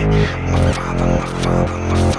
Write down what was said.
my father, my father, my father.